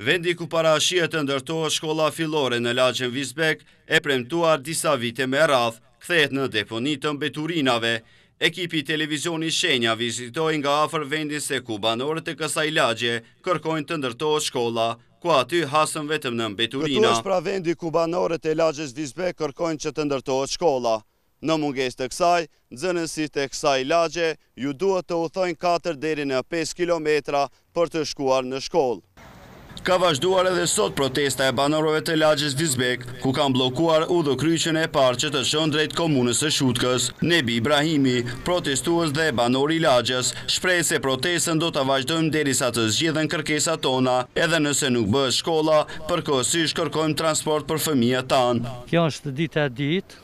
Vendi ku parashihet të ndërtohet shkolla fillore në lagjen Vizbeg, e premtuar disa vite me radhë, kthehet në deponi të mbeturinave. Ekipi i televizionit Shenja vizitoi nga afër vendin se ku banorët e kësaj lagje kërkojnë të ndërtohet shkolla, ku aty hasën vetëm në mbeturina. Këtu është pra vendi ku banorët e lagjes Vizbeg kërkojnë që të ndërtohet shkolla. Në mungesë të kësaj, nxënësit e kësaj lagje ju duhet të udhëtojnë katër deri në pesë kilometra për të shkuar në shkollë. Ka vazhduar edhe sot protesta e banorëve të lagjes Vizbeg, ku kanë bllokuar udhëkryqin e parë që të çon drejt komunës së Shutkës. Nebi Ibrahimi, protestues dhe banor i lagjes, shprehet se protestën do ta vazhdojmë derisa të zgjidhen kërkesat tona, edhe nëse nuk bëhet shkolla, përkohësisht kërkojmë transport për fëmijët tanë. Kjo është dita e dytë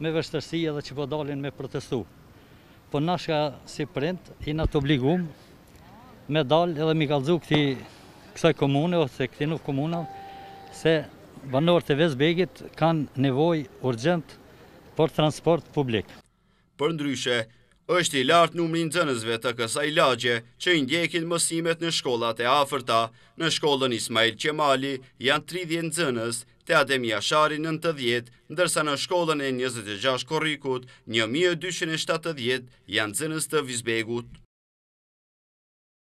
me vështërsi edhe që po dalin me protestu. Po na shka si prind, jena të obligum me dal edhe m'i kallzu këti kësaj komune, ose këti nuk komuna, se banorët e Vizbegit kanë nevojë urgent për transport publik. Përndryshe, është i lartë numri i nxënësve të kësaj lagje që i ndjekin mësimet në shkollat e afërta. Në shkollën Ismail Qemali janë tridhjetë nxënës, te Adem Jashari nëntëdhjetë, ndërsa në shkollën e njëzet e gjashtë korrikut, një mijë e dyqind e shtatëdhjetë janë nxënës të Vizbegut.